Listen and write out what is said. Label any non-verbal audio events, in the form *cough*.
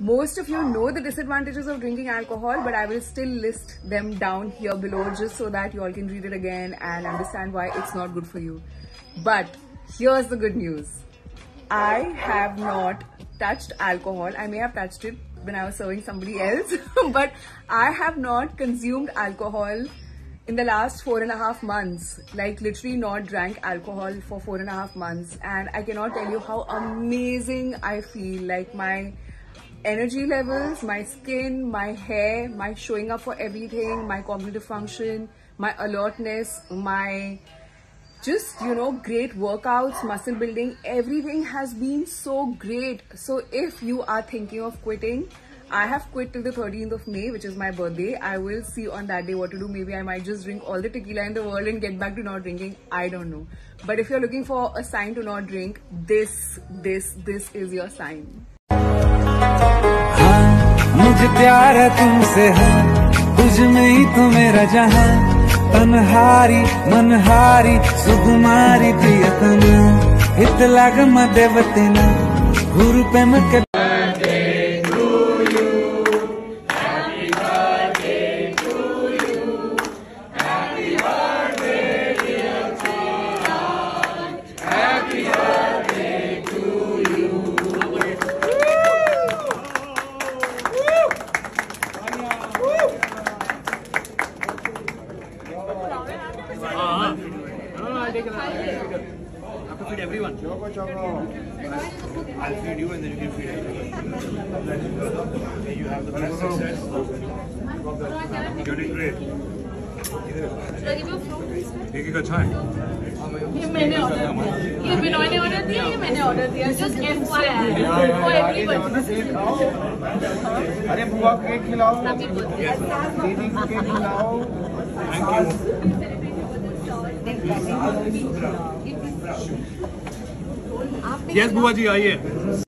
Most of you know the disadvantages of drinking alcohol, but I will still list them down here below just so that you all can read it again and understand why it's not good for you. But here's the good news. I have not touched alcohol. I may have touched it when I was serving somebody else, *laughs* but I have not consumed alcohol in the last four and a half months. Like literally not drank alcohol for four and a half months. And I cannot tell you how amazing I feel. Like my energy levels, my skin, my hair, my showing up for everything, my cognitive function, my alertness, my just you know great workouts muscle building everything has been so great. So if you are thinking of quitting i have quit till the 13th of may which is my birthday. I will see on that day what to do. Maybe i might just drink all the tequila in the world and get back to not drinking. I don't know. But if you're looking for a sign to not drink this this this is your sign. प्यार है तुमसे है, तुझ में ही तो मेरा जहाँ। तनहारी, मनहारी, सुकुमारी प्रियतम। इतलाग मदेवतिना गुरु प्रेम के have to feed everyone. Choco, choco. I'll feed you and then you can feed everyone. You have the best success. You're doing great. एक एक अच्छा है ये मैंने ऑर्डर ये बिनोय ने ऑर्डर दिया ये मैंने ऑर्डर दिया जस्ट एफवाईआई फॉर एवरीबॉडी अरे बुआ केक खिलाओ दीदी को केक खिलाओ थैंक यू यस बुआ जी आइए।